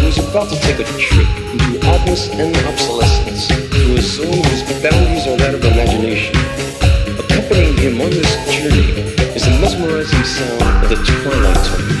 who is about to take a trip into oddness and obsolescence, to a zone whose boundaries are that of imagination. Accompanying him on this journey is the mesmerizing sound of the twilight